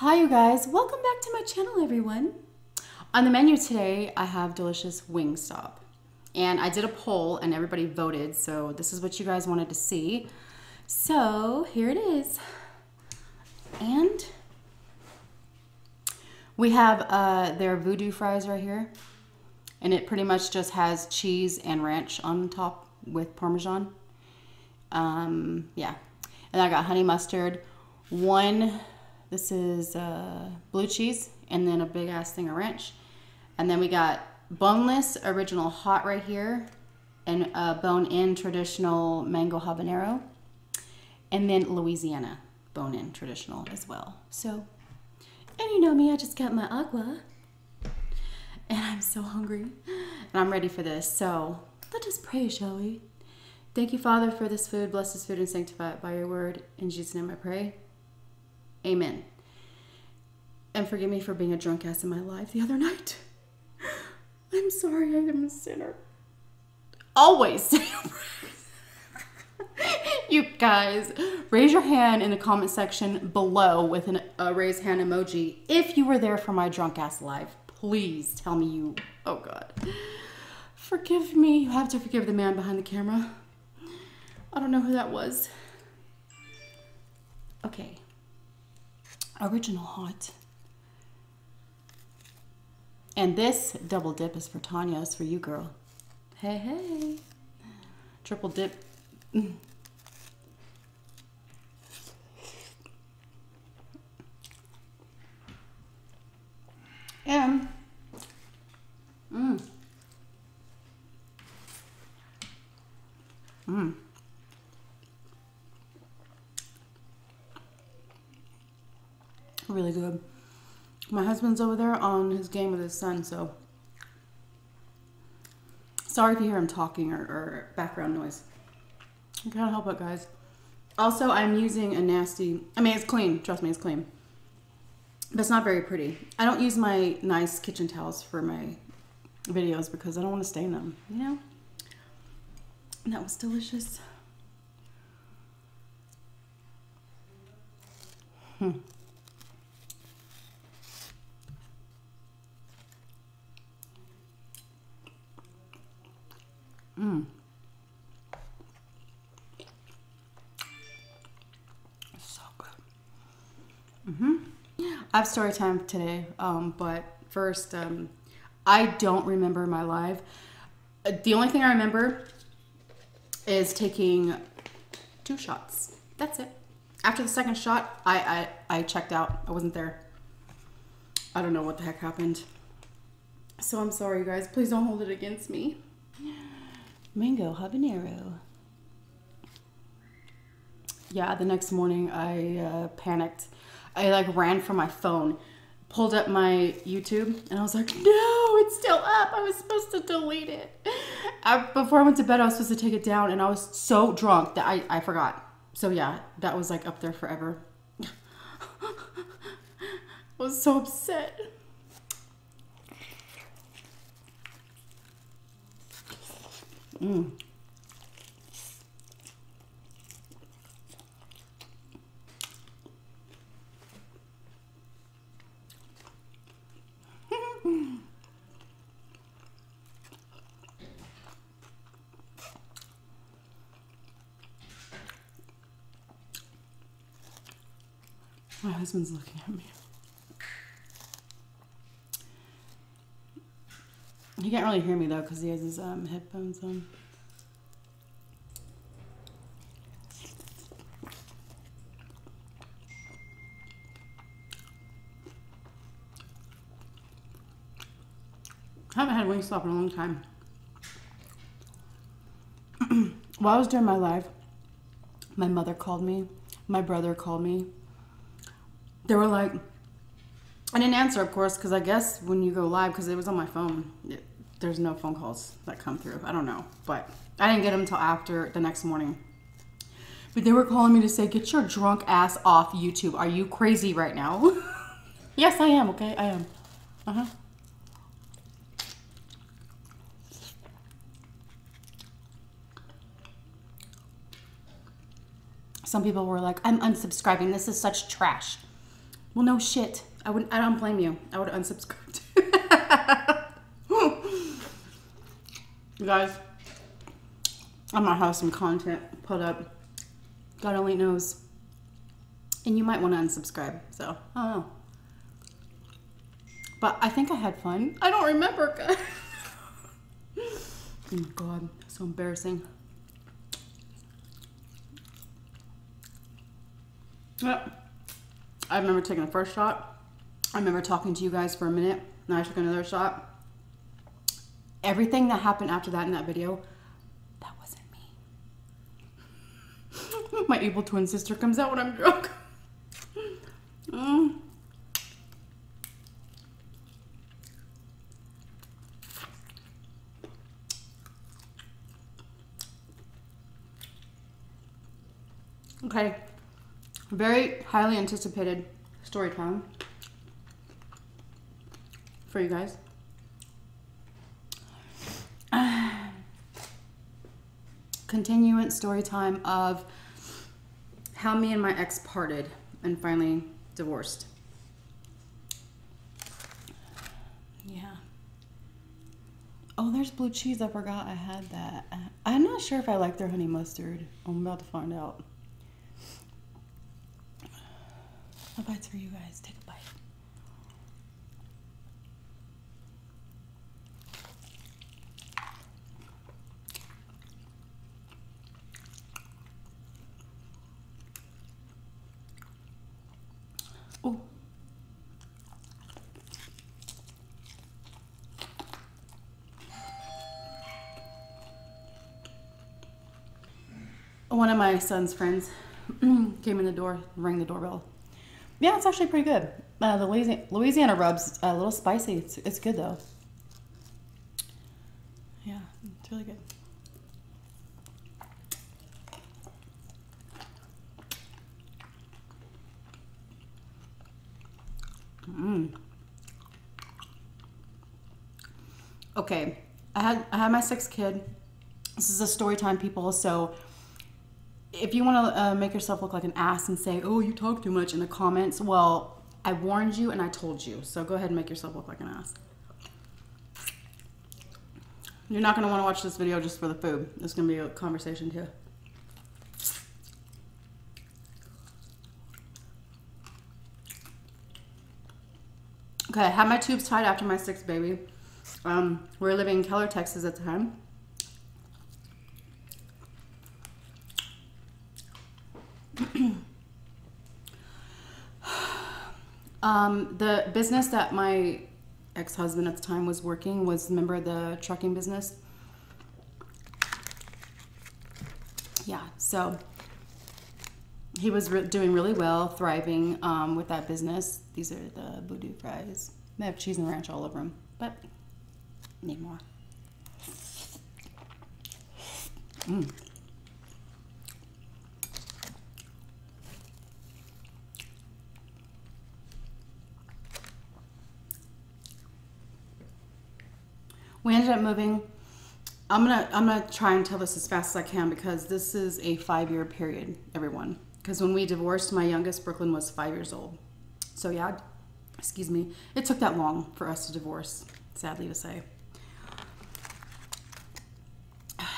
Hi, you guys. Welcome back to my channel, everyone. On the menu today, I have delicious Wingstop. And I did a poll and everybody voted, so this is what you guys wanted to see. So here it is. And we have uh, their voodoo fries right here. And it pretty much just has cheese and ranch on top with Parmesan. Um, yeah. And I got honey mustard, one this is uh, blue cheese and then a big ass thing of ranch. And then we got boneless original hot right here and a bone in traditional mango habanero. And then Louisiana bone in traditional as well. So, and you know me, I just got my agua. And I'm so hungry. And I'm ready for this. So let us pray, shall we? Thank you, Father, for this food. Bless this food and sanctify it by your word. In Jesus' name I pray. Amen. And forgive me for being a drunk ass in my life the other night. I'm sorry, I am a sinner. Always You guys, raise your hand in the comment section below with an, a raise hand emoji if you were there for my drunk ass live. Please tell me you. Oh God. Forgive me. You have to forgive the man behind the camera. I don't know who that was. Okay. Original hot. And this double dip is for Tanya. It's for you, girl. Hey, hey. Triple dip. Mm. And, mmm. Mmm. Really good. My husband's over there on his game with his son, so sorry if you hear him talking or, or background noise. I can't help it, guys. Also, I'm using a nasty, I mean, it's clean. Trust me, it's clean. But it's not very pretty. I don't use my nice kitchen towels for my videos because I don't want to stain them, you know? And that was delicious. Hmm. Mmm. So good. Mm-hmm. I have story time today, um, but first, um, I don't remember my live. Uh, the only thing I remember is taking two shots. That's it. After the second shot, I, I, I checked out. I wasn't there. I don't know what the heck happened. So I'm sorry, you guys. Please don't hold it against me mango habanero. Yeah, the next morning I uh, panicked. I like ran for my phone, pulled up my YouTube, and I was like, no, it's still up. I was supposed to delete it. I, before I went to bed, I was supposed to take it down, and I was so drunk that I, I forgot. So yeah, that was like up there forever. I was so upset. Mm. My husband's looking at me. He can't really hear me though because he has his um, headphones on. I haven't had Wingstop in a long time. While I was doing my live, my mother called me, my brother called me. They were like, I didn't answer, of course, because I guess when you go live, because it was on my phone, it, there's no phone calls that come through. I don't know, but I didn't get them until after the next morning. But they were calling me to say, "Get your drunk ass off YouTube. Are you crazy right now?" yes, I am. Okay, I am. Uh huh. Some people were like, "I'm unsubscribing. This is such trash." Well, no shit. I wouldn't. I don't blame you. I would unsubscribe. you guys, I might have some content put up. God only knows. And you might want to unsubscribe. So I don't know. But I think I had fun. I don't remember. oh my God, so embarrassing. Yep. I remember taking the first shot. I remember talking to you guys for a minute. Then I took another shot. Everything that happened after that in that video, that wasn't me. My evil twin sister comes out when I'm drunk. Mm. Okay, very highly anticipated story time for you guys. Continuant story time of how me and my ex parted and finally divorced. Yeah. Oh, there's blue cheese. I forgot I had that. I'm not sure if I like their honey mustard. I'm about to find out. A bite's for you guys. Take of my son's friends came in the door, rang the doorbell. Yeah, it's actually pretty good. Uh, the Louisiana, Louisiana rub's a little spicy. It's, it's good though. Yeah, it's really good. Mm. Okay, I had I had my sixth kid. This is a story time, people. So if you want to uh, make yourself look like an ass and say, "Oh, you talk too much" in the comments, well, I warned you and I told you. So go ahead and make yourself look like an ass. You're not going to want to watch this video just for the food. It's going to be a conversation too. Okay, I had my tubes tied after my sixth baby. Um, we were living in Keller, Texas at the time. Um, the business that my ex-husband at the time was working was a member of the trucking business. Yeah, so he was re doing really well, thriving um, with that business. These are the voodoo fries. They have cheese and ranch all over them, but need more. Mm. We ended up moving. I'm gonna I'm gonna try and tell this as fast as I can because this is a five year period, everyone. Because when we divorced, my youngest Brooklyn was five years old. So yeah, excuse me, it took that long for us to divorce. Sadly to say.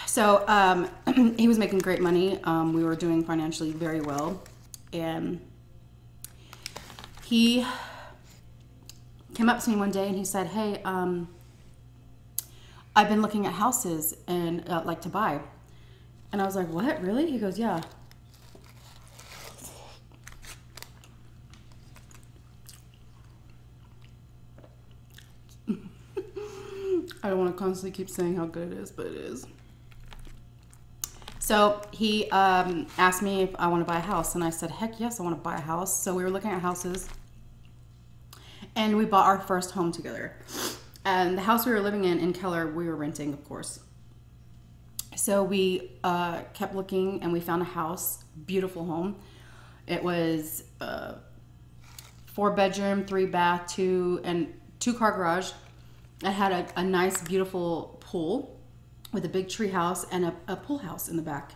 So um, he was making great money. Um, we were doing financially very well, and he came up to me one day and he said, "Hey." Um, I've been looking at houses and uh, like to buy. And I was like, what, really? He goes, yeah. I don't want to constantly keep saying how good it is, but it is. So he um, asked me if I want to buy a house, and I said, heck yes, I want to buy a house. So we were looking at houses, and we bought our first home together. And the house we were living in in Keller, we were renting, of course. So we uh, kept looking and we found a house, beautiful home. It was uh, four bedroom, three bath, two and two car garage. It had a, a nice, beautiful pool with a big tree house and a, a pool house in the back.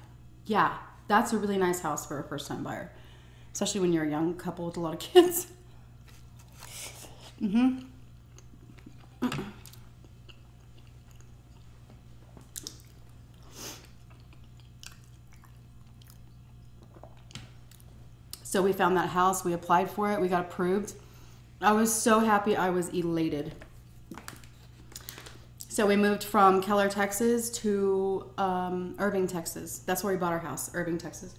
Yeah, that's a really nice house for a first time buyer, especially when you're a young couple with a lot of kids. Mm-hmm. So we found that house, we applied for it, we got approved. I was so happy, I was elated. So we moved from Keller, Texas to um, Irving, Texas. That's where we bought our house, Irving, Texas.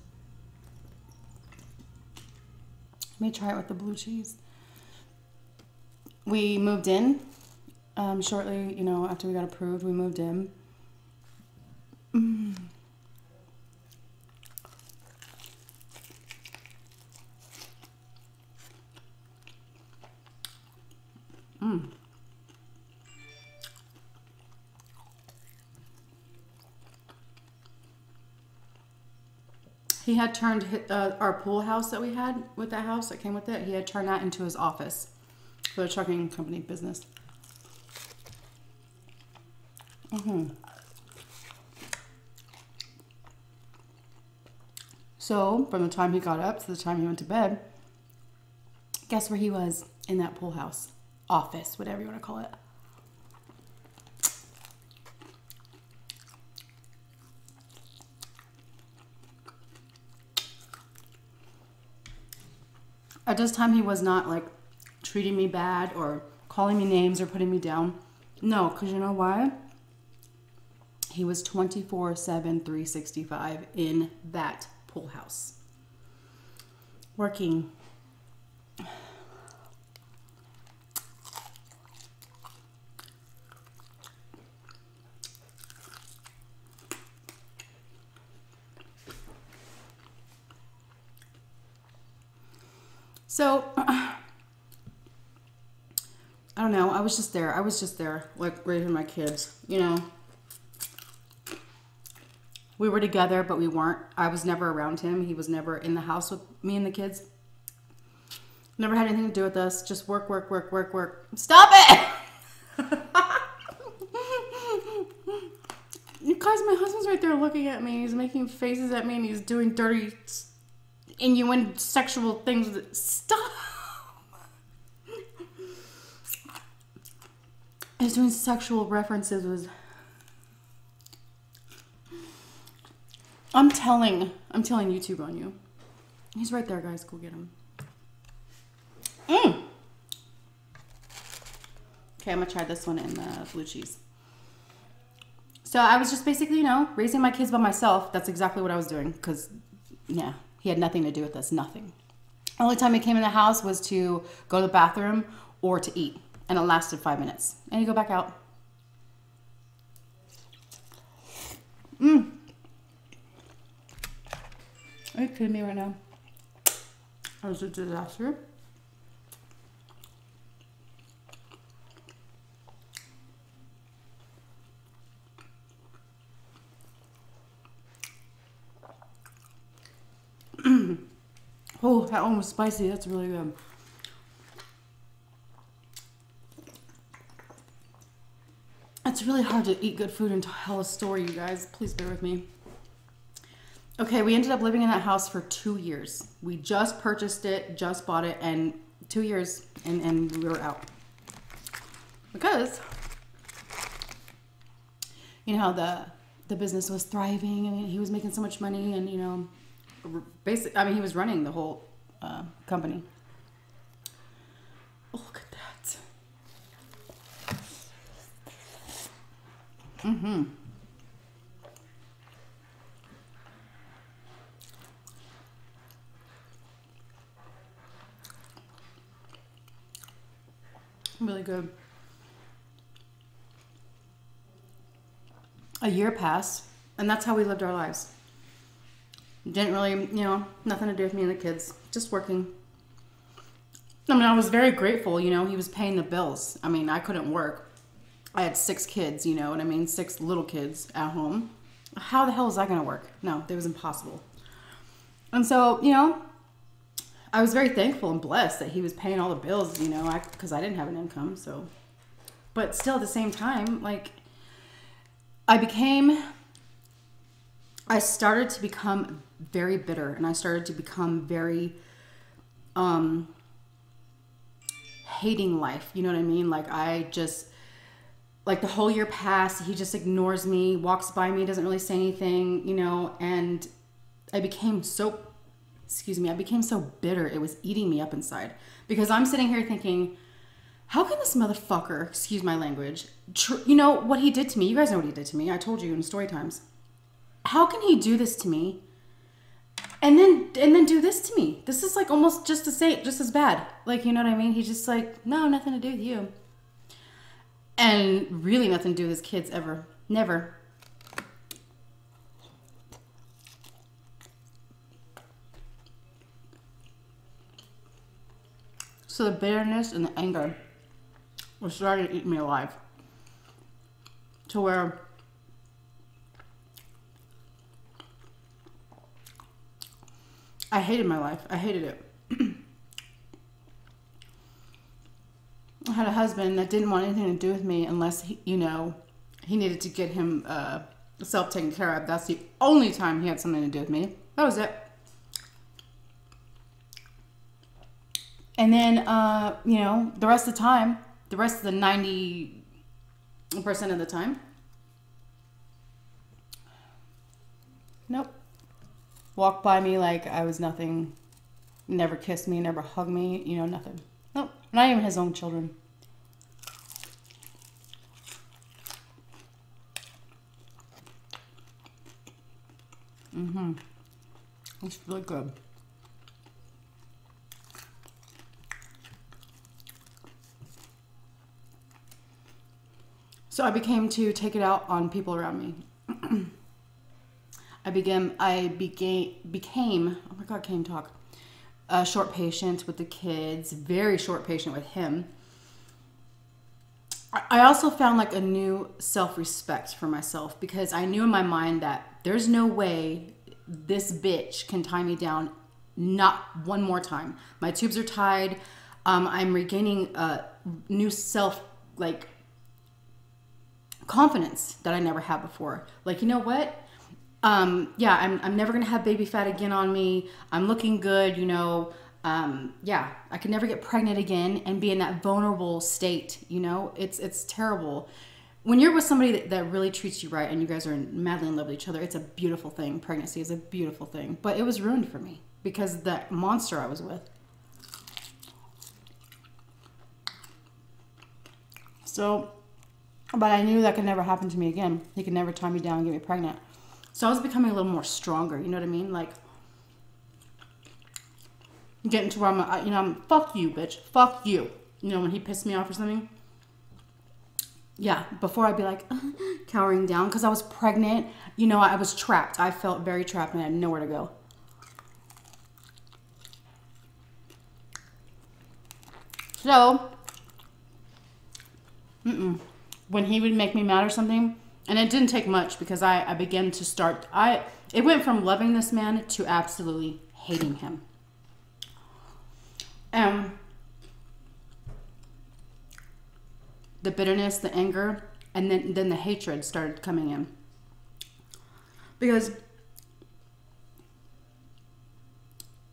Let me try it with the blue cheese. We moved in um, shortly, you know, after we got approved, we moved in. Mm. He had turned uh, our pool house that we had with that house that came with it, he had turned that into his office for the trucking company business. Mm-hmm. So, from the time he got up to the time he went to bed, guess where he was in that pool house? Office, whatever you want to call it. At this time, he was not like treating me bad or calling me names or putting me down. No, because you know why? He was 24 7, 365 in that pool house. Working. So, I don't know. I was just there. I was just there, like raising my kids, you know we were together, but we weren't. I was never around him. He was never in the house with me and the kids. Never had anything to do with us. Just work, work, work, work, work. Stop it! you guys, my husband's right there looking at me. He's making faces at me and he's doing dirty innuendo sexual things. Stop! He's doing sexual references with I'm telling, I'm telling YouTube on you. He's right there, guys. Go get him. Mm. Okay, I'm gonna try this one in the blue cheese. So I was just basically, you know, raising my kids by myself. That's exactly what I was doing. Cause, yeah, he had nothing to do with this. Nothing. Only time he came in the house was to go to the bathroom or to eat, and it lasted five minutes. And you go back out. Mmm. Are you kidding me right now? That was a disaster. oh, that one was spicy. That's really good. It's really hard to eat good food and tell a story, you guys. Please bear with me. Okay, we ended up living in that house for two years. We just purchased it, just bought it, and two years, and, and we were out. Because, you know, how the, the business was thriving and he was making so much money, and, you know, basically, I mean, he was running the whole uh, company. Oh, look at that. Mm hmm. Really good. A year passed, and that's how we lived our lives. Didn't really, you know, nothing to do with me and the kids, just working. I mean, I was very grateful, you know, he was paying the bills. I mean, I couldn't work. I had six kids, you know what I mean? Six little kids at home. How the hell is that going to work? No, it was impossible. And so, you know, I was very thankful and blessed that he was paying all the bills, you know, because I, I didn't have an income. So, but still at the same time, like, I became, I started to become very bitter and I started to become very, um, hating life. You know what I mean? Like I just like the whole year passed, he just ignores me, walks by me, doesn't really say anything, you know, and I became so excuse me, I became so bitter. It was eating me up inside because I'm sitting here thinking, how can this motherfucker, excuse my language, tr- you know what he did to me? You guys know what he did to me. I told you in story times. How can he do this to me? And then and then do this to me. This is like almost just to say just as bad. Like, you know what I mean? He's just like, no, nothing to do with you. And really nothing to do with his kids ever. Never. So the bitterness and the anger was starting to eat me alive. To where I hated my life. I hated it. I had a husband that didn't want anything to do with me unless he, you know, he needed to get himself uh, taken care of. That's the only time he had something to do with me. That was it. And then, uh, you know, the rest of the time, the rest of the 90% of the time, nope. Walked by me like I was nothing, never kissed me, never hugged me, you know, nothing. Nope, not even his own children. Mm-hmm. It's really good. So I became to take it out on people around me. I began I became became oh my god, can't talk. A short patient with the kids, very short patient with him. I also found like a new self respect for myself because I knew in my mind that there's no way this bitch can tie me down not one more time. My tubes are tied. Um, I'm regaining a new self like confidence that I never had before. Like, you know what? Um, yeah, I'm, I'm never gonna have baby fat again on me. I'm looking good, you know. Um, yeah, I could never get pregnant again and be in that vulnerable state. You know, it's it's terrible. When you're with somebody that, that really treats you right and you guys are madly in love with each other, it's a beautiful thing. Pregnancy is a beautiful thing, but it was ruined for me because that monster I was with. So but I knew that could never happen to me again. He could never tie me down and get me pregnant. So I was becoming a little more stronger. You know what I mean? Like getting to where I'm, uh, you know, I'm fuck you, bitch, fuck you. You know, when he pissed me off or something. Yeah, before I'd be like cowering down because I was pregnant. You know, I was trapped. I felt very trapped and I had nowhere to go. So, mm-mm when he would make me mad or something, and it didn't take much because I, I began to start I it went from loving this man to absolutely hating him. And the bitterness, the anger, and then then the hatred started coming in. Because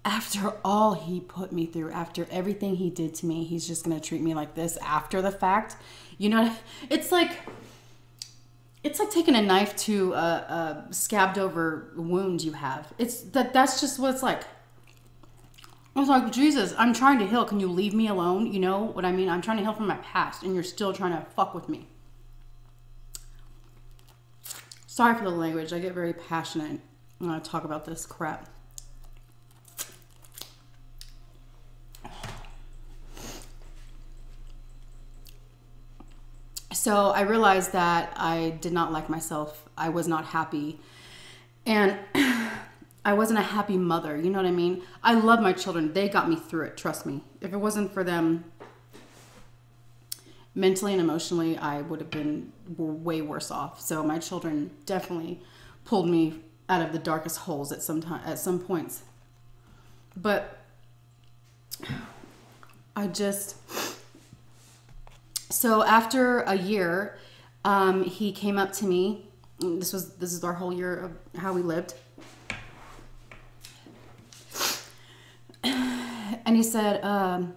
after all he put me through, after everything he did to me, he's just gonna treat me like this after the fact. You know, it's like it's like taking a knife to a, a scabbed over wound you have. It's that that's just what it's like. I was like, Jesus, I'm trying to heal. Can you leave me alone? You know what I mean? I'm trying to heal from my past, and you're still trying to fuck with me. Sorry for the language. I get very passionate when I talk about this crap. So I realized that I did not like myself. I was not happy. And I wasn't a happy mother. You know what I mean? I love my children. They got me through it. Trust me. If it wasn't for them, mentally and emotionally, I would have been way worse off. So my children definitely pulled me out of the darkest holes at some time, at some points. But I just so after a year, um, he came up to me. This was this is our whole year of how we lived. And he said, um,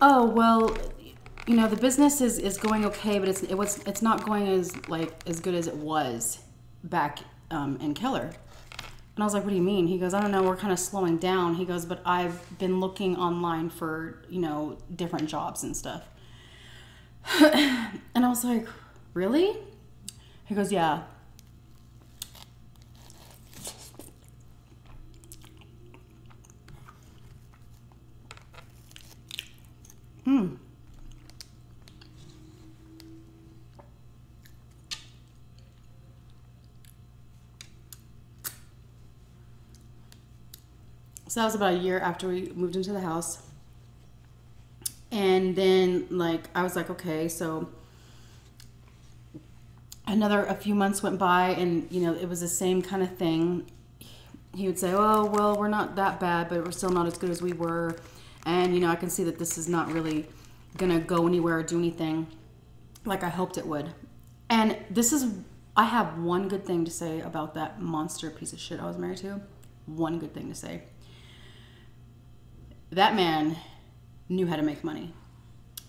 oh well, you know the business is is going okay, but it's it was it's not going as like as good as it was back um, in Keller. And I was like, what do you mean? He goes, I don't know, we're kind of slowing down. He goes, but I've been looking online for, you know, different jobs and stuff. and I was like, really? He goes, yeah. Hmm. So that was about a year after we moved into the house. And then, like, I was like, okay, so another, a few months went by, and, you know, it was the same kind of thing. He would say, oh, well, we're not that bad, but we're still not as good as we were. And, you know, I can see that this is not really to go anywhere or do anything like I hoped it would. And this is, I have one good thing to say about that monster piece of shit I was married to. One good thing to say that man knew how to make money.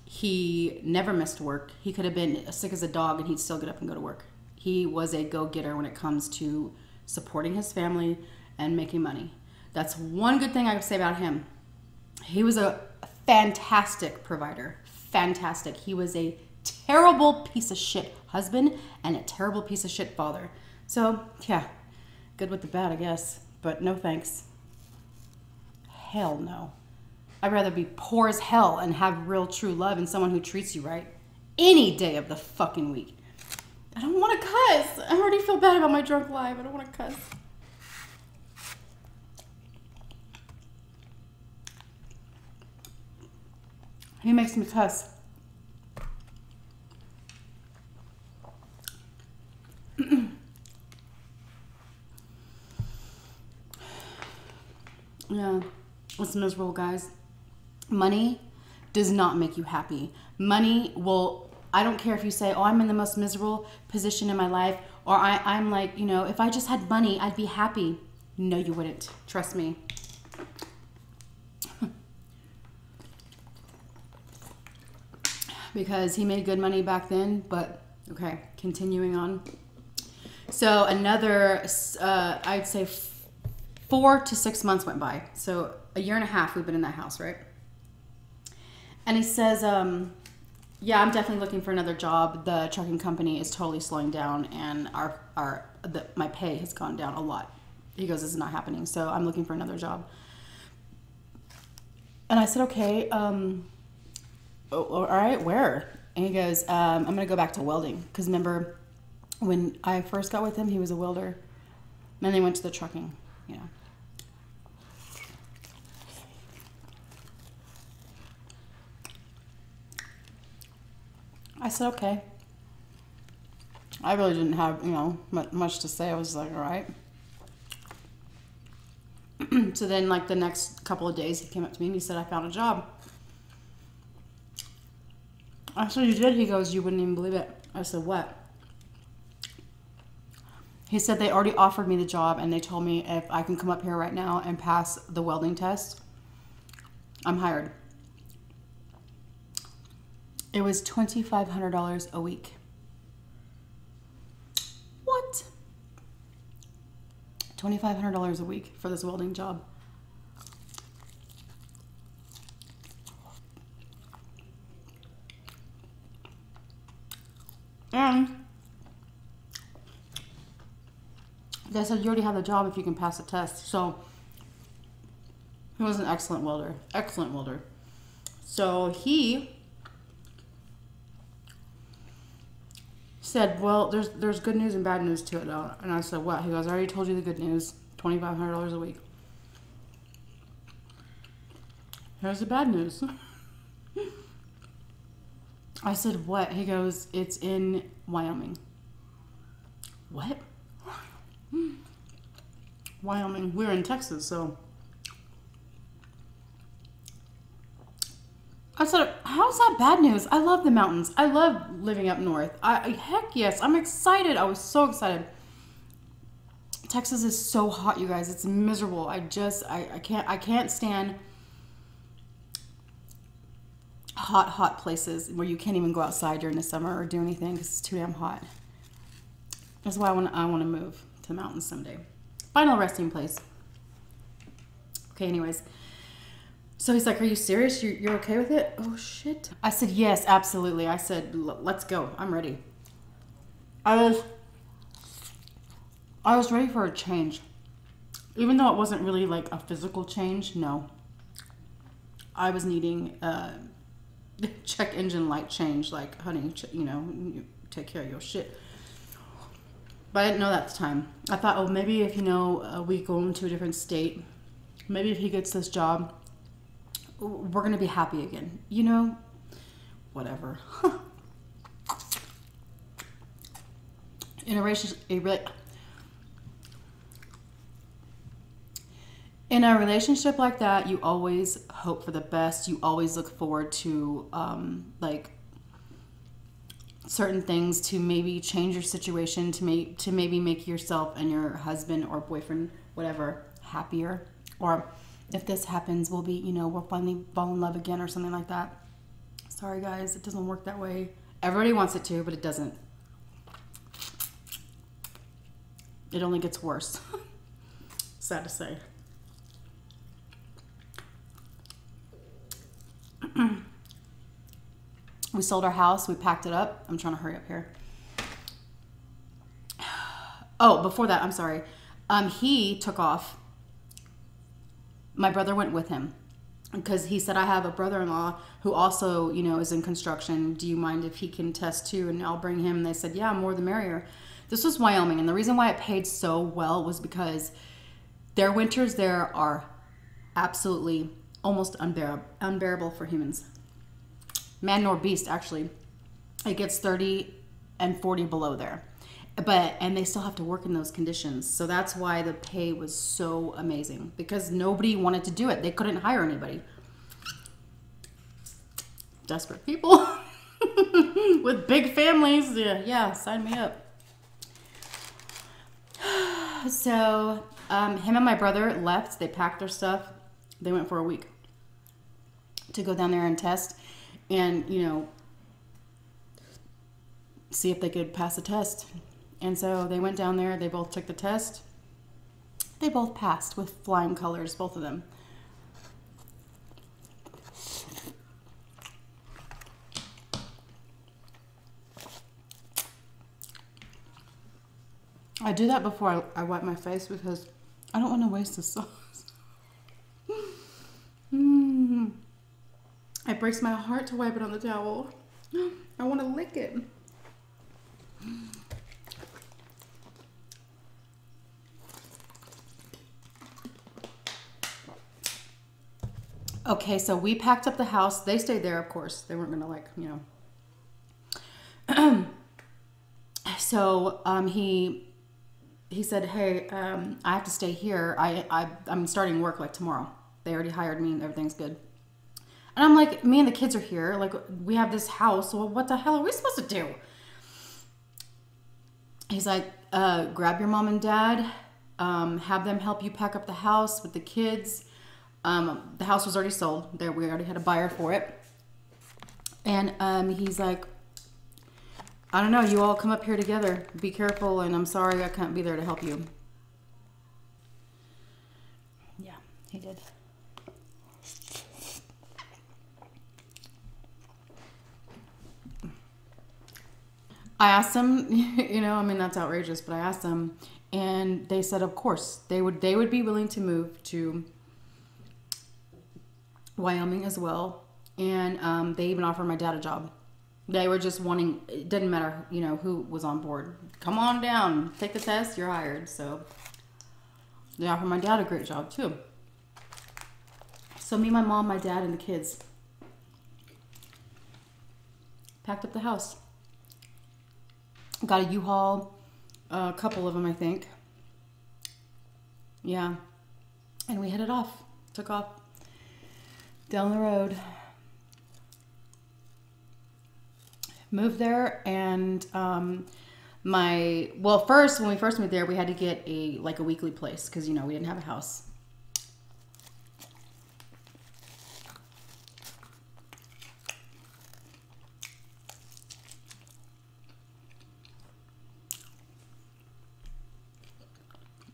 He never missed work. He could have been as sick as a dog and he'd still get up and go to work. He was a go getter when it comes to supporting his family and making money. That's one good thing I would say about him. He was a fantastic provider. Fantastic. He was a terrible piece of shit husband and a terrible piece of shit father. So, yeah, good with the bad, I guess. But no thanks. Hell no. I'd rather be poor as hell and have real true love and someone who treats you right any day of the fucking week. I don't want to cuss. I already feel bad about my drunk life. I don't want to cuss. He makes me cuss. yeah, it's miserable, guys. Money does not make you happy. Money will, I don't care if you say, oh, I'm in the most miserable position in my life, or I, I'm like, you know, if I just had money, I'd be happy. No, you wouldn't. Trust me. because he made good money back then, but okay, continuing on. So another, uh, I'd say four to six months went by. So a year and a half we've been in that house, right? And he says, um, "Yeah, I'm definitely looking for another job. The trucking company is totally slowing down, and our our the, my pay has gone down a lot." He goes, "This is not happening, so I'm looking for another job." And I said, "Okay, um, oh, all right, where?" And he goes, um, "I'm gonna go back to welding because remember when I first got with him, he was a welder, and then he went to the trucking, you know." I said, okay. I really didn't have, you know, much to say. I was like, all right. so then, like, the next couple of days, he came up to me and he said, I found a job. I said, you did? He goes, you wouldn't even believe it. I said, what? He said they already offered me the job and they told me if I can come up here right now and pass the welding test, I'm hired. It was $2,500 a week. What? $2,500 a week for this welding job. And they said you already have the job if you can pass the test. So he was an excellent welder. Excellent welder. So he said, "Well, there's there's good news and bad news to it, though." And I said, "What?" He goes, "I already told you the good news. Twenty five hundred dollars a week." Here's the bad news. I said, "What?" He goes, "It's in Wyoming." What? Wyoming. We're in Texas, so I said, how's that bad news? I love the mountains. I love living up north. I heck yes, I'm excited. I was so excited. Texas is so hot, you guys. It's miserable. I just I, I can't I can't stand hot, hot places where you can't even go outside during the summer or do anything because it's too damn hot. That's why I want I want to move to the mountains someday. Final resting place. Okay, anyways. So he's like, "Are you serious? You're, you're okay with it?" Oh shit! I said, "Yes, absolutely." I said, "Let's go. I'm ready." I was I was ready for a change. Even though it wasn't really like a physical change, no. I was needing a check engine light change, like, honey, you know, take care of your shit. But I didn't know that at the time. I thought, oh, maybe if, you know, uh, we go into a different state, maybe if he gets this job, we're going to be happy again. You know, whatever. in a relationship, in a relationship like that, you always hope for the best. You always look forward to um, like certain things to maybe change your situation to make to maybe make yourself and your husband or boyfriend whatever happier or if this happens we'll be you know we'll finally fall in love again or something like that sorry guys it doesn't work that way everybody wants it to but it doesn't it only gets worse sad to say we sold our house. We packed it up. I'm trying to hurry up here. Oh, before that, I'm sorry. Um, he took off. My brother went with him because he said, I have a brother in law who also, you know, is in construction. Do you mind if he can test too? And I'll bring him. And they said, Yeah, more the merrier. This was Wyoming. And the reason why it paid so well was because their winters there are absolutely almost unbearable, unbearable for humans. Man nor beast, actually. It gets 30 and 40 below there. But, and they still have to work in those conditions. So that's why the pay was so amazing because nobody wanted to do it. They couldn't hire anybody. Desperate people with big families. Yeah, yeah, sign me up. So, um, him and my brother left. They packed their stuff they went for a week to go down there and test and, you know, see if they could pass the test. And so they went down there, they both took the test. They both passed with flying colors, both of them. I do that before I, wipe my face because I don't want to waste the sauce. Mm. It breaks my heart to wipe it on the towel. I want to lick it. Okay, so we packed up the house. They stayed there, of course. They weren't going to, like, you know. so um, he he said, "Hey, um, I have to stay here. I, I I'm starting work like tomorrow." They already hired me and everything's good. And I'm like, me and the kids are here. Like, we have this house. Well, what the hell are we supposed to do? He's like, uh, grab your mom and dad, um, have them help you pack up the house with the kids. Um, the house was already sold. There, we already had a buyer for it. And um, he's like, I don't know. You all come up here together. Be careful, and I'm sorry I can't be there to help you. Yeah, he did. I asked them, you know, I mean that's outrageous, but I asked them and they said of course they would they would be willing to move to Wyoming as well. And um, they even offered my dad a job. They were just wanting it didn't matter, you know, who was on board. Come on down, take the test, you're hired. So they offered my dad a great job too. So me, my mom, my dad, and the kids packed up the house. Got a U-Haul, a couple of them, I think. Yeah. And we headed off. Took off down the road. Moved there and um, my well first when we first moved there we had to get a like a weekly place because you know we didn't have a house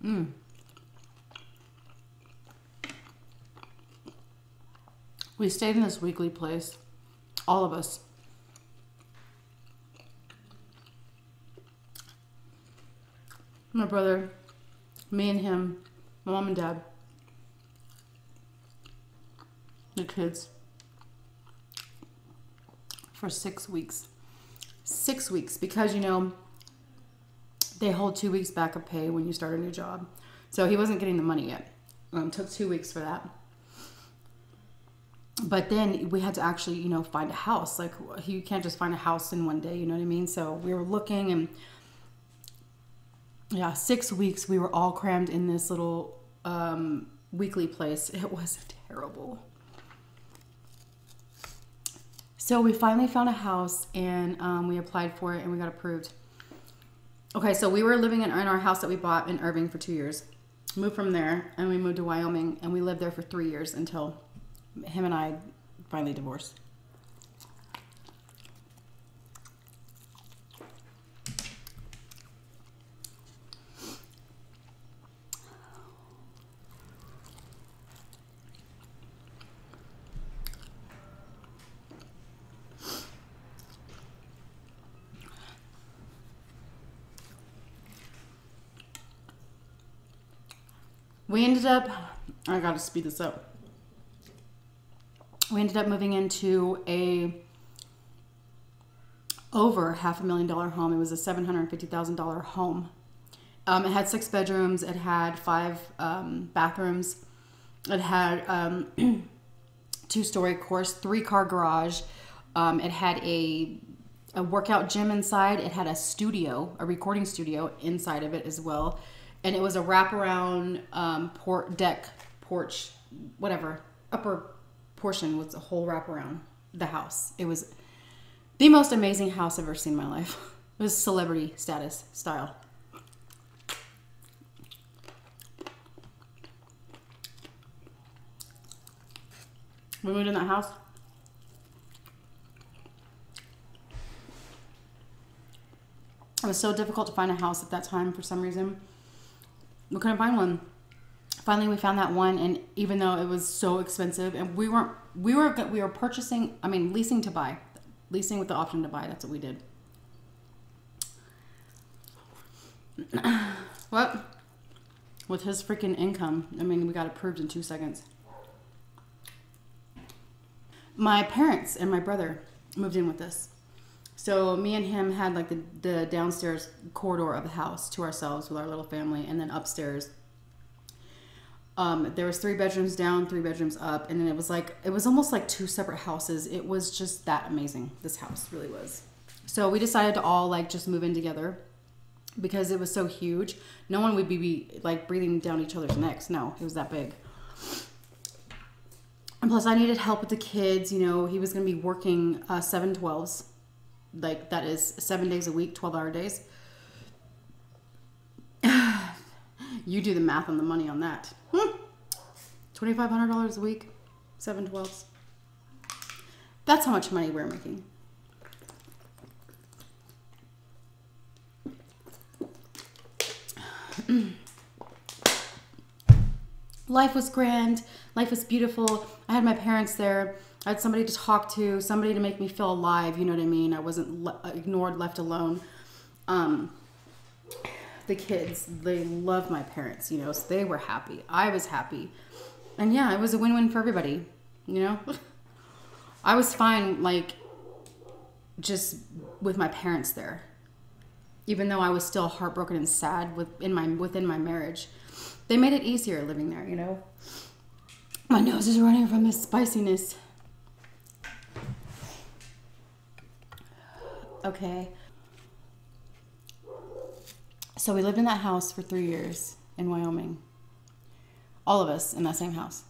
Mmm. We stayed in this weekly place, all of us. My brother, me and him, my mom and dad, the kids, for six weeks. Six weeks because you know they hold two weeks back of pay when you start a new job. So he wasn't getting the money yet. Um, took two weeks for that. But then we had to actually, you know, find a house. Like you can't just find a house in one day. You know what I mean? So we were looking, and yeah, six weeks we were all crammed in this little um, weekly place. It was terrible. So we finally found a house and um, we applied for it and we got approved. Okay, so we were living in, in our house that we bought in Irving for two years. Moved from there and we moved to Wyoming and we lived there for three years until him and I finally divorced. We ended up, I gotta speed this up. We ended up moving into a over half a million dollar home. It was a $750,000 home. Um, it had six bedrooms, it had five um, bathrooms, it had um, two story course, three car garage. Um, it had a, a workout gym inside, it had a studio, a recording studio inside of it as well and it was a wraparound um, port deck porch, whatever upper portion was a whole wraparound the house. It was the most amazing house I've ever seen in my life. It was celebrity status style. We moved in that house. It was so difficult to find a house at that time for some reason we couldn't find one. Finally, we found that one, and even though it was so expensive, and we weren't, we were, we were purchasing, I mean, leasing to buy, leasing with the option to buy. That's what we did. what? With his freaking income, I mean, we got approved in two seconds. My parents and my brother moved in with us. So me and him had like the, the downstairs corridor of the house to ourselves with our little family, and then upstairs. Um, there was three bedrooms down, three bedrooms up, and then it was like it was almost like two separate houses. It was just that amazing. This house really was. So we decided to all like just move in together because it was so huge. No one would be, be like breathing down each other's necks. No, it was that big. And plus, I needed help with the kids. You know, he was going to be working uh, seven twelves like that is seven days a week, 12 hour days. You do the math on the money on that. Hmm. $2,500 a week, seven twelves. That's how much money we're making. Life was grand. Life was beautiful. I had my parents there. I had somebody to talk to, somebody to make me feel alive. You know what I mean? I wasn't le- ignored, left alone. Um, the kids, they love my parents, you know, so they were happy. I was happy. And yeah, it was a win win for everybody, you know? I was fine, like, just with my parents there. Even though I was still heartbroken and sad within my within my marriage, they made it easier living there. You know, my nose is running from the spiciness. Okay. So we lived in that house for three years in Wyoming. All of us in that same house.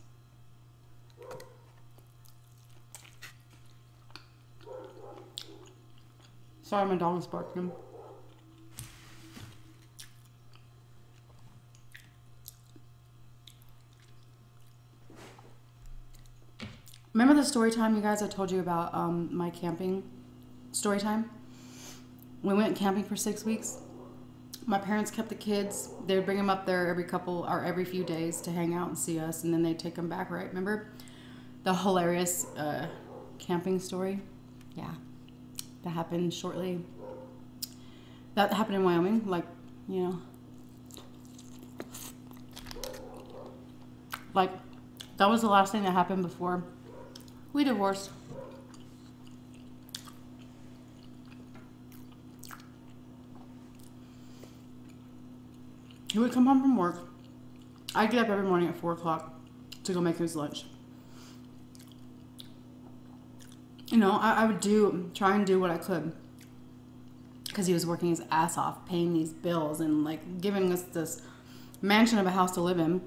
Sorry, my dog is barking. Remember the story time, you guys? I told you about um, my camping story time? we went camping for six weeks. My parents kept the kids. They would bring them up there every couple or every few days to hang out and see us, and then they'd take them back. Right? Remember the hilarious uh, camping story? Yeah, that happened shortly. That happened in Wyoming, like you know, like that was the last thing that happened before we divorced. He would come home from work. I'd get up every morning at 4 o'clock to go make his lunch. You know, I, I would do, try and do what I could. Because he was working his ass off, paying these bills and like giving us this mansion of a house to live in.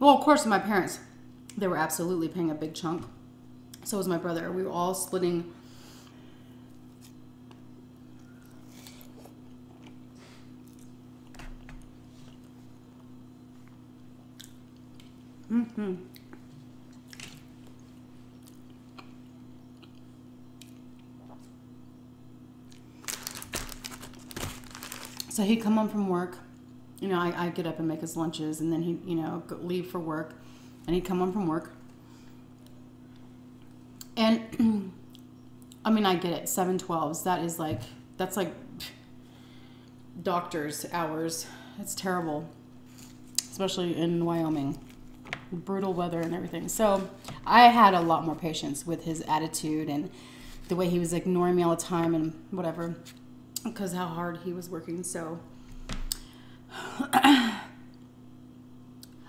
Well, of course, my parents, they were absolutely paying a big chunk. So was my brother. We were all splitting Mm-hmm. So he'd come home from work. You know, I, I'd get up and make his lunches, and then he'd, you know, leave for work, and he'd come home from work. And I mean, I get it. Seven twelves. That is like that's like doctor's hours. It's terrible, especially in Wyoming brutal weather and everything. So I had a lot more patience with his attitude and the way he was ignoring me all the time and whatever, because how hard he was working. So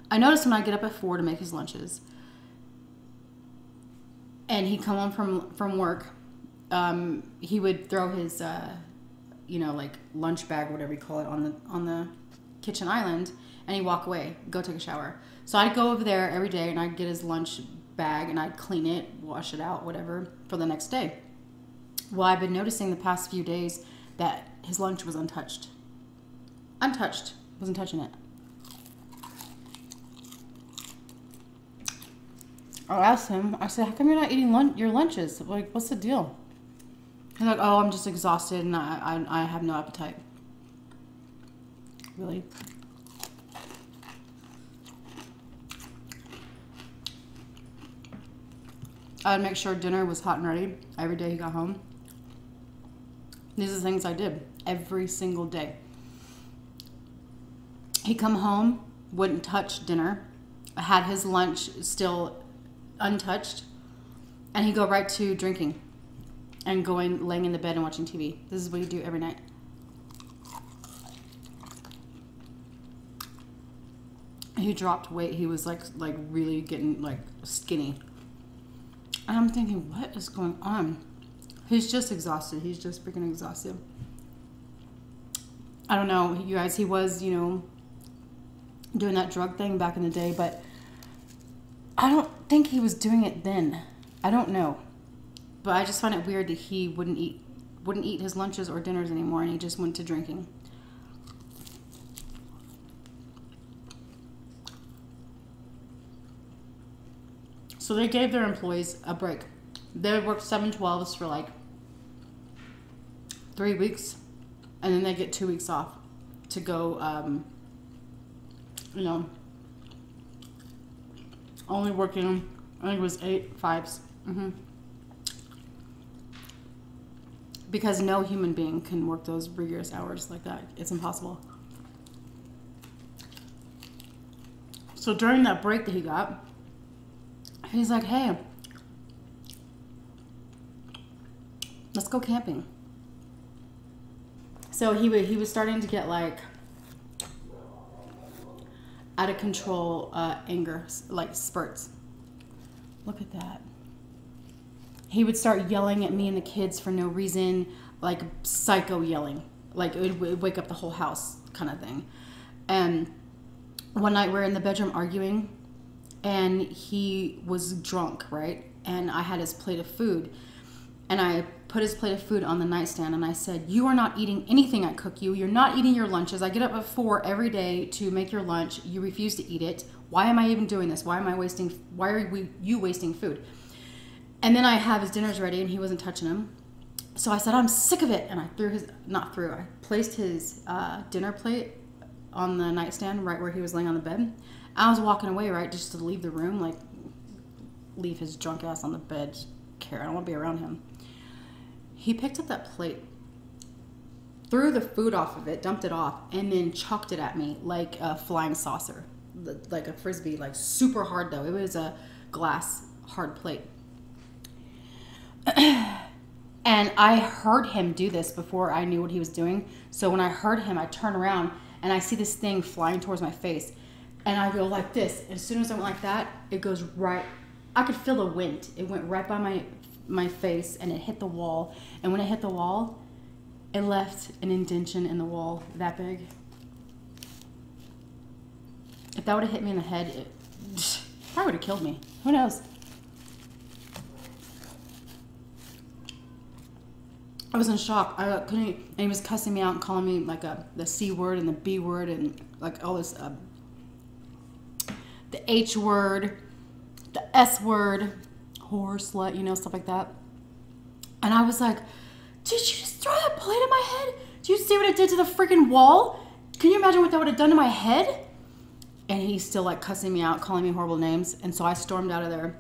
I noticed when I get up at four to make his lunches, and he'd come home from from work, um, he would throw his, uh, you know, like lunch bag, whatever you call it, on the on the kitchen island, and he'd walk away, go take a shower. So I'd go over there every day and I'd get his lunch bag and I'd clean it, wash it out, whatever, for the next day. Well, I've been noticing the past few days that his lunch was untouched. Untouched. Wasn't touching it. I asked him, I said, how come you're not eating lunch, your lunches? Like, what's the deal? He's like, oh, I'm just exhausted and I, I, I have no appetite. Really? I'd make sure dinner was hot and ready every day he got home. These are the things I did every single day. He'd come home, wouldn't touch dinner, had his lunch still untouched, and he'd go right to drinking and going laying in the bed and watching TV. This is what he'd do every night. He dropped weight. He was like like really getting like skinny. And I'm thinking, what is going on? He's just exhausted. He's just freaking exhausted. I don't know, you guys. He was, you know, doing that drug thing back in the day, but I don't think he was doing it then. I don't know. But I just find it weird that he wouldn't eat wouldn't eat his lunches or dinners anymore and he just went to drinking. So they gave their employees a break. They work 712s for like three weeks, and then they get two weeks off to go, um, you know, only working, I think it was eight fives. Mm-hmm. Because no human being can work those rigorous hours like that. It's impossible. So during that break that he got, he's like, hey, let's go camping. So he would, he was starting to get like out of control uh, anger, like spurts. Look at that. He would start yelling at me and the kids for no reason, like psycho yelling, like it would, it would wake up the whole house, kind of thing. And one night we're in the bedroom arguing, and he was drunk, right? And I had his plate of food. And I put his plate of food on the nightstand and I said, You are not eating anything I cook you. You're not eating your lunches. I get up at four every day to make your lunch. You refuse to eat it. Why am I even doing this? Why am I wasting why are we you wasting food? And then I have his dinners ready and he wasn't touching them. so I said, I'm sick of it. And I threw his, not threw, I placed his uh, dinner plate on the nightstand right where he was laying on the bed. I was walking away, right, just to leave the room, like leave his drunk ass on the bed. Care, I don't want to be around him. He picked up that plate, threw the food off of it, dumped it off, and then chucked it at me like a flying saucer, like a frisbee, like super hard though. It was a glass hard plate. and I heard him do this before I knew what he was doing. So when I heard him, I turn around and I see this thing flying towards my face. And I go like this. As soon as I went like that, it goes right. I could feel the wind. It went right by my my face and it hit the wall. And when it hit the wall, it left an indentation in the wall that big. If that would have hit me in the head, it probably would have killed me. Who knows? I was in shock. I couldn't. And he was cussing me out and calling me like a the c word and the b word and like all this, uh, the h word, the s word, whore, slut, you know, stuff like that. And I was like, did you just throw that plate at my head? Do you see what it did to the freaking wall? Can you imagine what that would have done to my head? And he's still like cussing me out, calling me horrible names. And so I stormed out of there.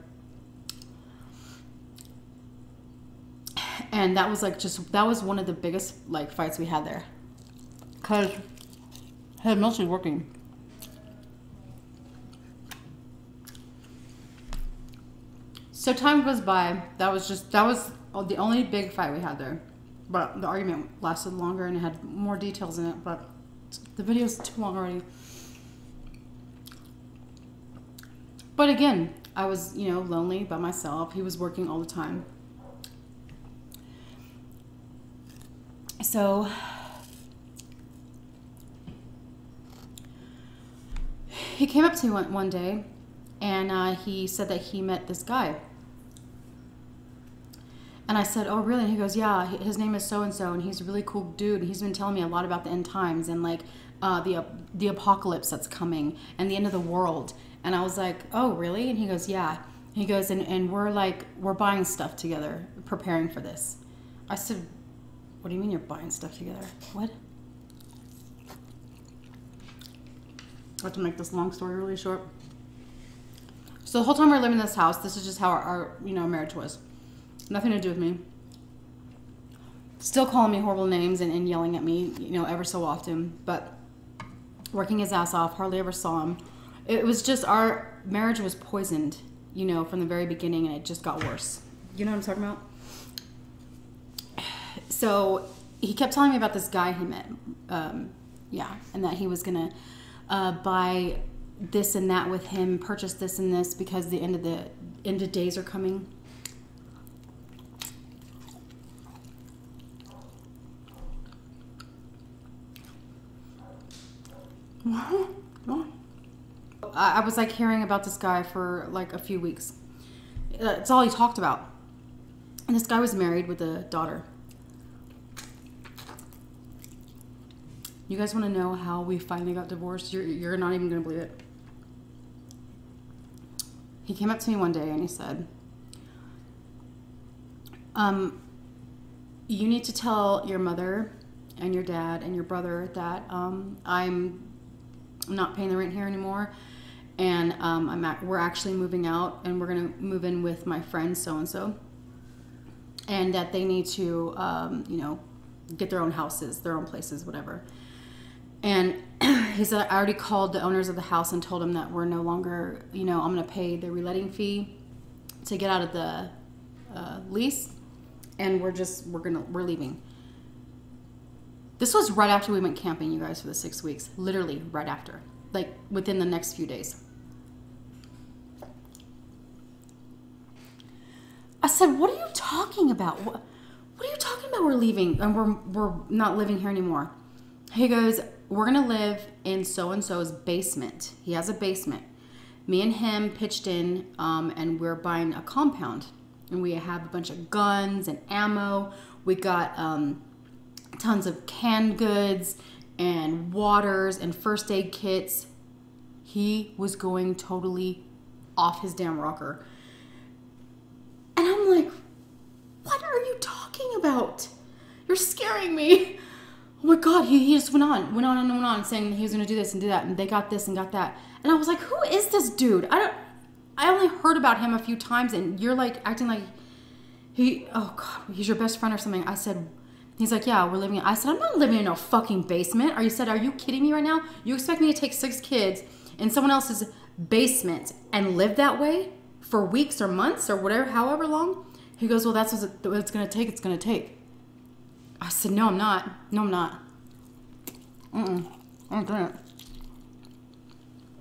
and that was like just that was one of the biggest like fights we had there because had mostly working so time goes by. That was just that was the only big fight we had there. But the argument lasted longer and it had more details in it but the video's too long already. But again i was you know lonely by myself. He was working all the time. So he came up to me one, day and uh, he said that he met this guy. And I said, Oh, really? And he goes, Yeah, his name is so and so, and he's a really cool dude. And He's been telling me a lot about the end times and like uh, the, the apocalypse that's coming and the end of the world. And I was like, Oh, really? And he goes, Yeah. he goes, and, and we're like, we're buying stuff together, preparing for this. I said, what do you mean you're buying stuff together? What? Got to make this long story really short. So the whole time we are living in this house, this is just how our, our, you know marriage was. Nothing to do with me. Still calling me horrible names and, and yelling at me, you know, ever so often. But working his ass off, hardly ever saw him. It was just our marriage was poisoned, you know, from the very beginning, and it just got worse. You know what I'm talking about? so he kept telling me about this guy he met. Um, yeah, and that he was gonna uh, buy this and that with him, purchase this and this because the end of the end of days are coming. I was like hearing about this guy for like a few weeks. That's all he talked about. And this guy was married with a daughter. You guys want to know how we finally got divorced? You're, you're not even going to believe it. He came up to me one day and he said, um, You need to tell your mother and your dad and your brother that um, I'm not paying the rent here anymore. And um, I'm at, we're actually moving out and we're going to move in with my friend so and so. And that they need to, um, you know, get their own houses, their own places, whatever. And he said, I already called the owners of the house and told them that we're no longer, you know, I'm going to pay the reletting fee to get out of the uh, lease. And we're just, we're going to, we're leaving. This was right after we went camping, you guys, for the six weeks. Literally right after. Like within the next few days. I said, What are you talking about? What, what are you talking about? We're leaving and we're, we're not living here anymore. He goes, we're gonna live in so and so's basement. He has a basement. Me and him pitched in, um, and we're buying a compound. And we have a bunch of guns and ammo. We got um, tons of canned goods and waters and first aid kits. He was going totally off his damn rocker. And I'm like, what are you talking about? You're scaring me. Oh my god, he, he just went on, went on and went on saying he was gonna do this and do that, and they got this and got that. And I was like, who is this dude? I don't I only heard about him a few times and you're like acting like he oh god, he's your best friend or something. I said He's like, yeah, we're living. I said, I'm not living in a fucking basement. Are you said, are you kidding me right now? You expect me to take six kids in someone else's basement and live that way for weeks or months or whatever, however long? He goes, well, that's what it's going to take. It's going to take. I said, no, I'm not. No, I'm not. Mm-mm. I'm doing.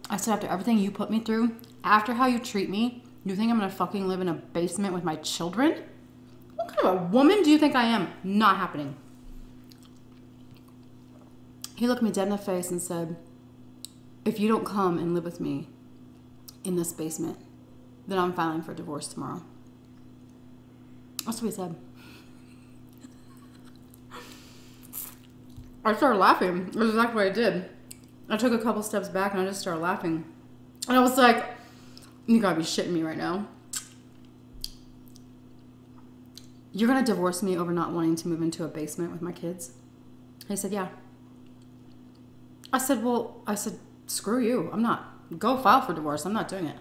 I said, after everything you put me through, after how you treat me, you think I'm to fucking live in a basement with my children? Kind of a woman do you think I am? Not happening. He looked me dead in the face and said, If you don't come and live with me in this basement, then I'm filing for divorce tomorrow. That's what he said. I started laughing. That's exactly what I did. I took a couple steps back and I just started laughing. And I was like, You gotta be shitting me right now. You're gonna divorce me over not wanting to move into a basement with my kids? He said, Yeah. I said, Well, I said, screw you. I'm not. Go file for divorce. I'm not doing it.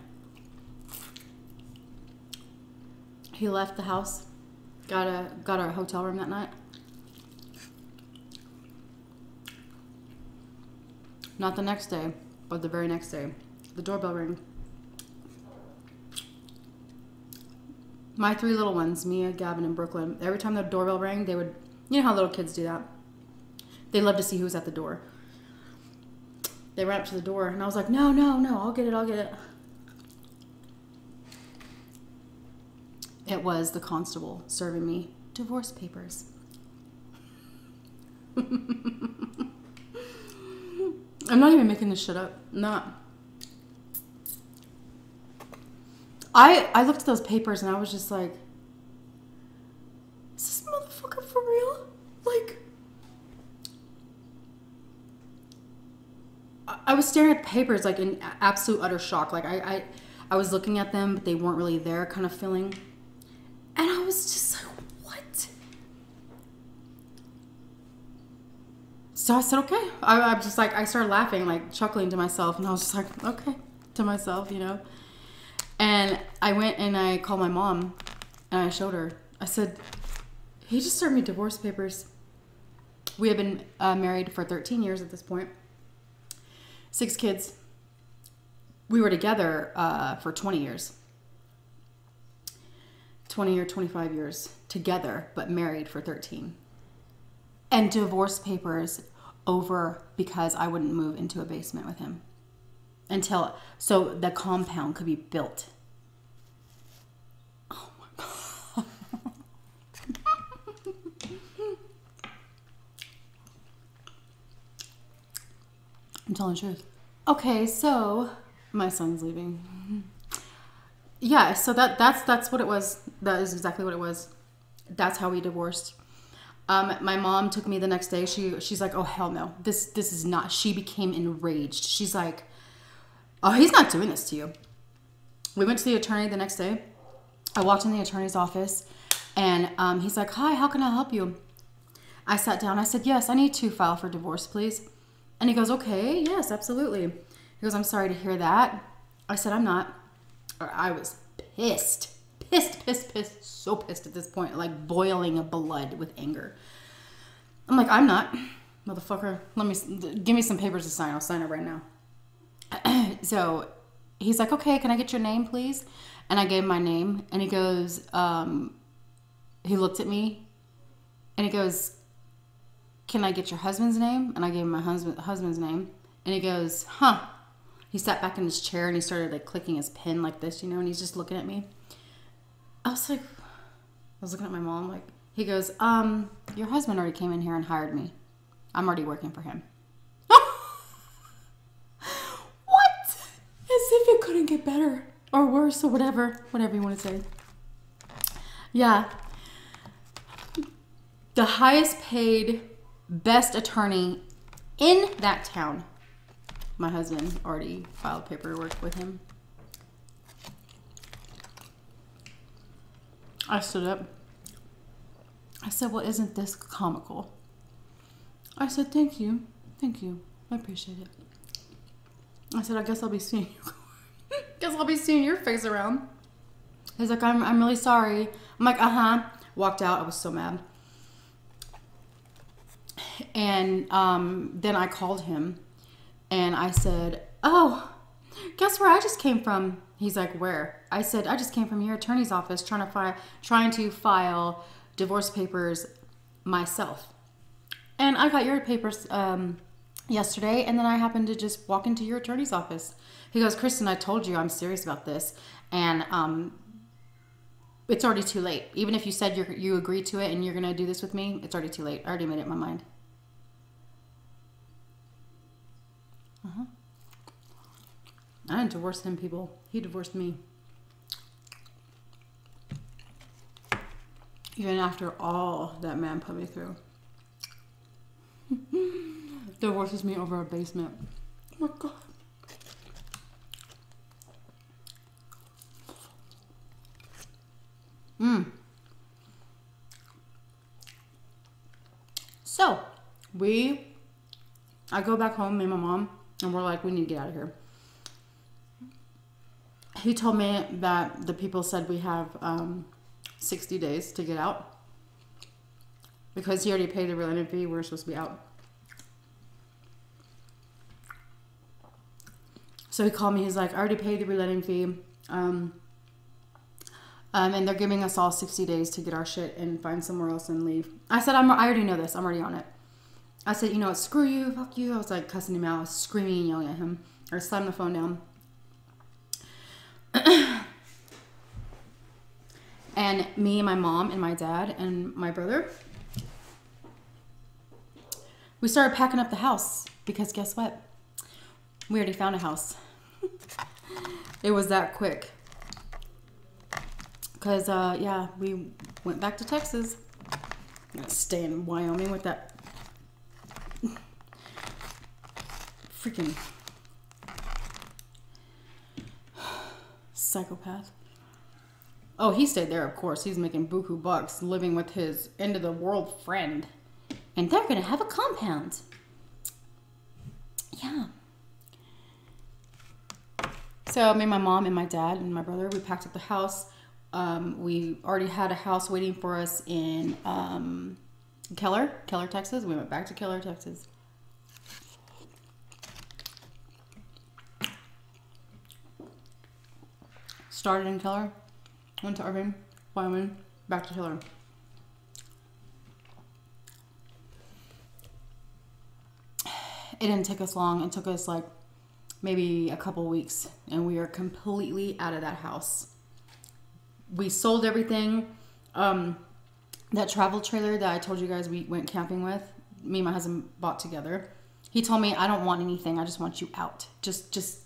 He left the house, got a got a hotel room that night. Not the next day, but the very next day. The doorbell rang. My three little ones, Mia, Gavin, and Brooklyn, every time the doorbell rang, they would, you know how little kids do that. They love to see who's at the door. They ran up to the door, and I was like, no, no, no, I'll get it, I'll get it. It was the constable serving me divorce papers. I'm not even making this shit up. Not. I I looked at those papers and I was just like, is this motherfucker for real? Like, I, I was staring at papers like in absolute utter shock. Like I, I I was looking at them, but they weren't really there, kind of feeling. And I was just like, what? So I said, okay. I, I just like, I started laughing, like chuckling to myself, and I was just like, okay, to myself, you know. And I went and I called my mom and I showed her. I said, he just served me divorce papers. We have been uh, married for 13 years at this point, six kids. We were together uh, for 20 years. 20 or 25 years together, but married for 13. And divorce papers over because I wouldn't move into a basement with him until so the compound could be built. Oh my god. I'm telling the truth. Okay, so my son's leaving. Yeah, so that that's that's what it was. That is exactly what it was. That's how we divorced. Um, my mom took me the next day. She she's like, "Oh hell no, this this is not." She became enraged. She's like, Oh, he's not doing this to you. We went to the attorney the next day. I walked in the attorney's office and um, he's like, Hi, how can I help you? I sat down. I said, Yes, I need to file for divorce, please. And he goes, Okay, yes, absolutely. He goes, I'm sorry to hear that. I said, I'm not. Or I was pissed. Pissed, pissed, pissed. So pissed at this point, like boiling blood with anger. I'm like, I'm not. Motherfucker, let me give me some papers to sign. I'll sign it right now. so he's like, okay, can I get your name, please? And I gave my name, and he goes, um, he looked at me, and he goes, can I get your husband's name? And I gave him my husband husband's name, and he goes, huh. He sat back in his chair and he started like clicking his pen like this, you know, and he's just looking at me. I was like, I was looking at my mom, like, he goes, um, your husband already came in here and hired me. I'm already working for him. if it couldn't get better or worse or whatever, whatever you want to say. Yeah. The highest paid, best attorney in that town. My husband already filed paperwork with him. I stood up. I said, Well, isn't this comical? I said, Thank you. Thank you. I appreciate it. I said, I guess I'll be seeing you. guess I'll be seeing your face around. He's like, I'm, I'm really sorry. I'm like, uh huh. Walked out. I was so mad. And um, then I called him and I said, Oh, guess where I just came from? He's like, Where? I said, I just came from your attorney's office trying to file, trying to file divorce papers myself. And I got your papers um, yesterday, and then I happened to just walk into your attorney's office. He goes, Kristen, I told you I'm serious about this, and um, it's already too late. Even if you said you you agreed to it and you're gonna do this with me, it's already too late. I already made it in my mind. Uh huh. I didn't divorce him, people. He divorced me. Even after all that man put me through. Divorces me over a basement. Oh my god. Mm. So, we, I go back home, me and my mom, and we're like, we need to get out of here. He told me that the people said we have um, 60 days to get out because he already paid the reletting fee. We're supposed to be out. So he called me. He's like, I already paid the reletting fee. Um, um, and they're giving us all 60 days to get our shit and find somewhere else and leave. I said, I'm, I already know this. I'm already on it. I said, you know what? Screw you. Fuck you. I was like cussing him out. I was screaming and yelling at him. Or slamming the phone down. and me and my mom and my dad and my brother, we started packing up the house because guess what? We already found a house. it was that quick. Because, uh, yeah, we went back to Texas. Stay in Wyoming with that freaking psychopath. Oh, he stayed there, of course. He's making buku bucks, living with his end of the world friend. And they're gonna have a compound. Yeah. So me, my mom, and my dad, and my brother, we packed up the house. Um, we already had a house waiting for us in um, Keller, Keller, Texas. We went back to Keller, Texas. Started in Keller, went to Irving, Wyoming, back to Keller. It didn't take us long. It took us like maybe a couple weeks, and we are completely out of that house. We sold everything. Um, that travel trailer that I told you guys we went camping with, me and my husband bought together. He told me, "I don't want anything. I just want you out. Just, just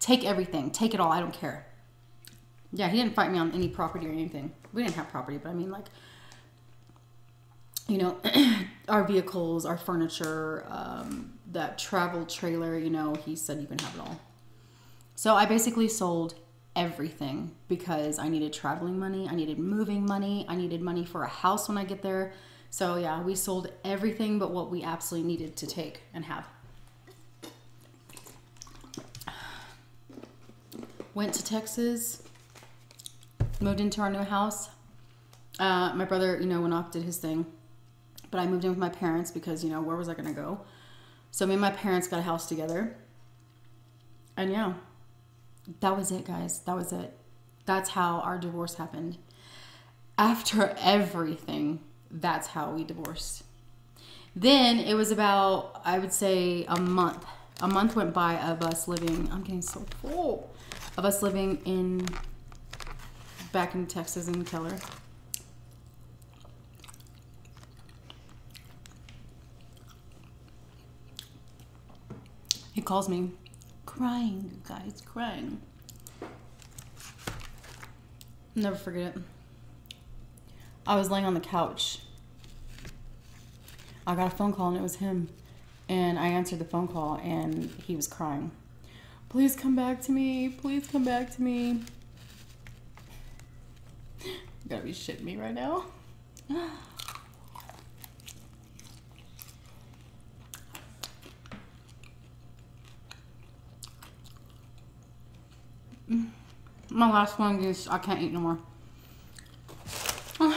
take everything. Take it all. I don't care." Yeah, he didn't fight me on any property or anything. We didn't have property, but I mean, like, you know, our vehicles, our furniture, um, that travel trailer, you know, he said you can have it all. So I basically sold everything because I needed traveling money, I needed moving money, I needed money for a house when I get there. So yeah, we sold everything but what we absolutely needed to take and have. Went to Texas, moved into our new house. Uh, my brother, you know, went off, did his thing. But I moved in with my parents because, you know, where was I going to go? So me and my parents got a house together. And yeah, that was it, guys. That was it. That's how our divorce happened. After everything, that's how we divorced. Then it was about, I would say, a month. A month went by of us living, I'm getting so full, of us living in, back in Texas in Keller. He calls me crying, guys, crying. Never forget it. I was laying on the couch. I got a phone call and it was him. And I answered the phone call and he was crying. Please come back to me. Please come back to me. Gotta be shitting me right now. My last one is I can't eat no more.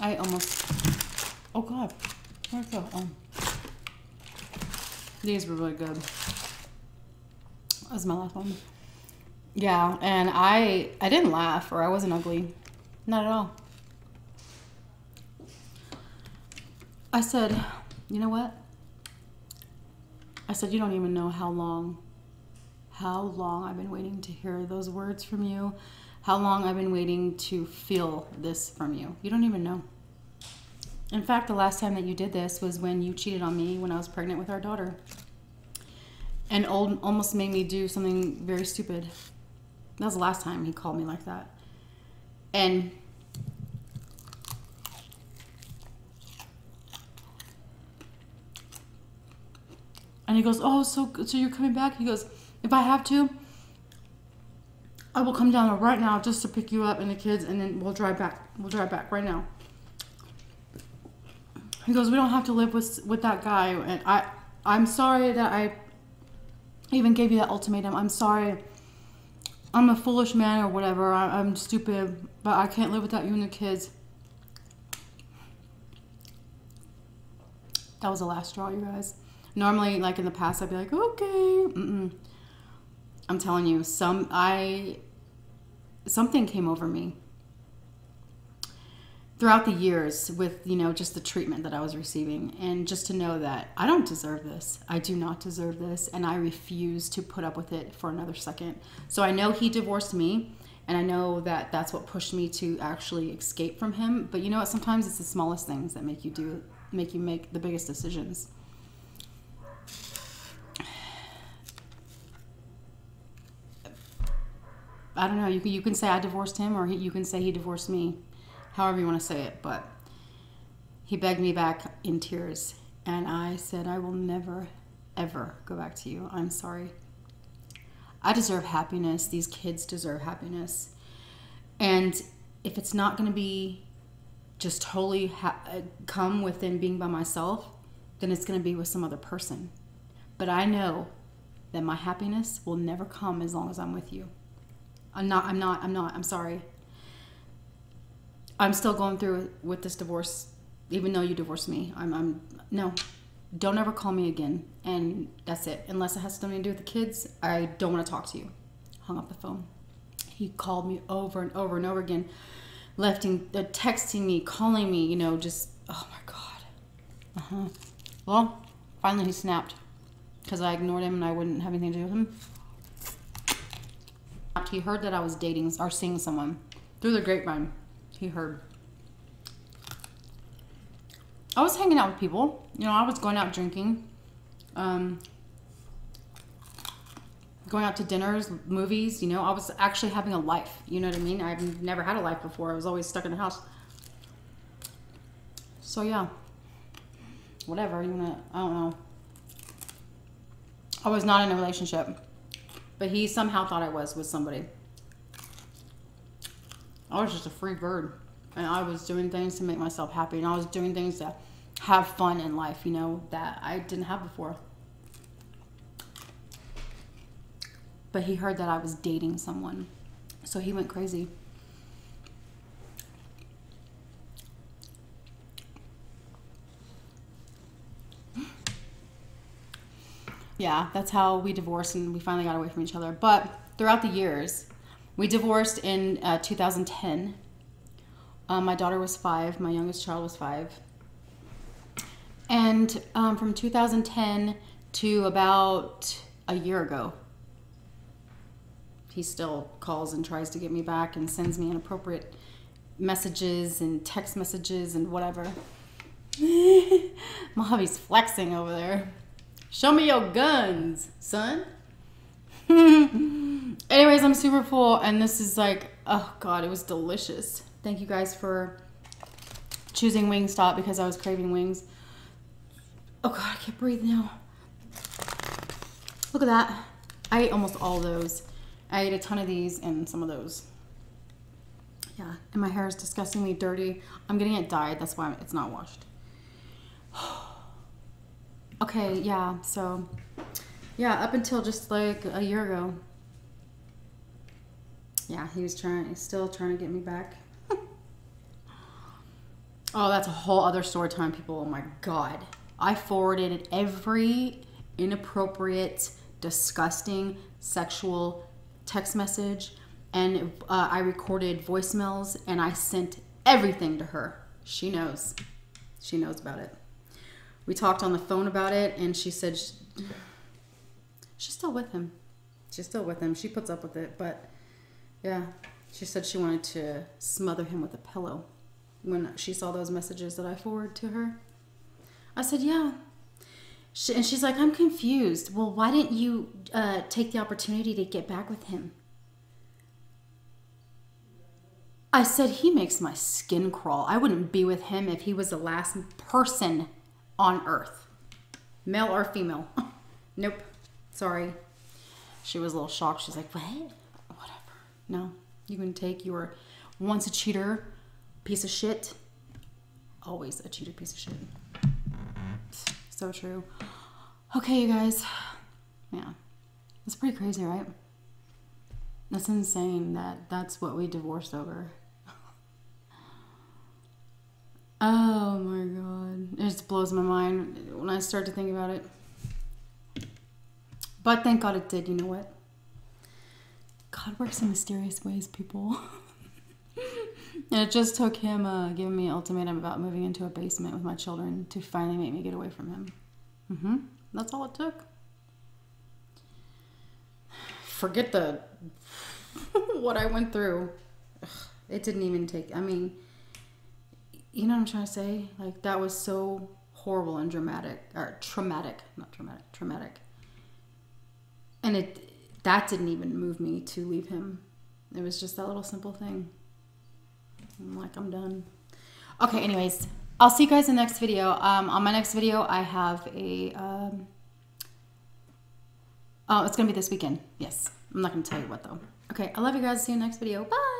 I almost. Oh God, Where's the? Um, these were really good. That was my last one. Yeah, and I I didn't laugh or I wasn't ugly, not at all. I said, you know what? I said, you don't even know how long, how long I've been waiting to hear those words from you, how long I've been waiting to feel this from you. You don't even know. In fact, the last time that you did this was when you cheated on me when I was pregnant with our daughter. And old, almost made me do something very stupid. That was the last time he called me like that. And and he goes, "Oh, so so you're coming back?" He goes, "If I have to, I will come down right now just to pick you up and the kids, and then we'll drive back. We'll drive back right now." He goes, "We don't have to live with with that guy." And I, I'm sorry that I even gave you that ultimatum. I'm sorry. I'm a foolish man or whatever. I, I'm stupid, but I can't live without you and the kids. That was the last straw, you guys. Normally, like in the past, I'd be like, okay. Mm-mm. I'm telling you, some I something came over me throughout the years with you know just the treatment that I was receiving and just to know that I don't deserve this. I do not deserve this and I refuse to put up with it for another second. So I know he divorced me and I know that that's what pushed me to actually escape from him, but you know what sometimes it's the smallest things that make you do make you make the biggest decisions. I don't know. You can, you can say I divorced him, or he, you can say he divorced me, however you want to say it. But he begged me back in tears, and I said, I will never, ever go back to you. I'm sorry. I deserve happiness. These kids deserve happiness. And if it's not going to be just totally come within being by myself, then it's going to be with some other person. But I know that my happiness will never come as long as I'm with you. I'm not, I'm not, I'm not, I'm sorry. I'm still going through with this divorce, even though you divorced me. I'm, I'm, no, don't ever call me again. And that's it. Unless it has something to do with the kids, I don't want to talk to you. Hung up the phone. He called me over and over and over again, lefting, uh, texting me, calling me, you know, just, oh my God. Uh huh. Well, finally he snapped because I ignored him and I wouldn't have anything to do with him. He heard that I was dating or seeing someone through the grapevine. He heard. I was hanging out with people. You know, I was going out drinking, um, going out to dinners, movies. You know, I was actually having a life. You know what I mean? I've never had a life before. I was always stuck in the house. So yeah, whatever you wanna. I don't know. I was not in a relationship. But he somehow thought I was with somebody. I was just a free bird. And I was doing things to make myself happy. And I was doing things to have fun in life, you know, that I didn't have before. But he heard that I was dating someone. So he went crazy. yeah, that's how we divorced and we finally got away from each other. But throughout the years, we divorced in uh, 2010. Um, my daughter was five, my youngest child was five. And um, from 2010 to about a year ago, he still calls and tries to get me back and sends me inappropriate messages and text messages and whatever. my hubby's flexing over there. Show me your guns, son. Anyways, I'm super full, and this is like, oh god, it was delicious. Thank you guys for choosing Wingstop because I was craving wings. Oh god, I can't breathe now. Look at that. I ate almost all those. I ate a ton of these and some of those. Yeah, and my hair is disgustingly dirty. I'm getting it dyed, that's why it's not washed. Okay, yeah, so Yeah, up until just like a year ago. Yeah, he was trying, he's still trying to get me back. oh, that's a whole other story time, people. Oh my God. I forwarded every inappropriate, disgusting, sexual text message and uh, I recorded voicemails and I sent everything to her. She knows. She knows about it. We talked on the phone about it and she said she, she's still with him. She's still with him. She puts up with it, but yeah, she said she wanted to smother him with a pillow when she saw those messages that I forwarded to her. I said, yeah. She, and she's like, I'm confused. Well, why didn't you uh, take the opportunity to get back with him? I said, he makes my skin crawl. I wouldn't be with him if he was the last person on earth, male or female. nope. Sorry. She was a little shocked. She's like, what? Whatever. No, you can take. your once a cheater, piece of shit. Always a cheater, piece of shit. So true. Okay, you guys. Yeah. It's pretty crazy, right? That's insane that that's what we divorced over. Oh my god. It just blows my mind when I start to think about it. But thank God it did. You know what? God works in mysterious ways, people. and it just took him uh, giving me an ultimatum about moving into a basement with my children to finally make me get away from him. Mm-hmm. That's all it took. Forget the what I went through. Ugh, it didn't even take. I mean, you know what I'm trying to say? Like that was so horrible and dramatic, or traumatic, not traumatic, traumatic. And it that didn't even move me to leave him. It was just that little simple thing. I'm like, I'm done. Okay, anyways, I'll see you guys in the next video. Um, on my next video, I have a. Um, oh, it's gonna be this weekend. Yes, I'm not gonna tell you what though. Okay, I love you guys. See you next video. Bye.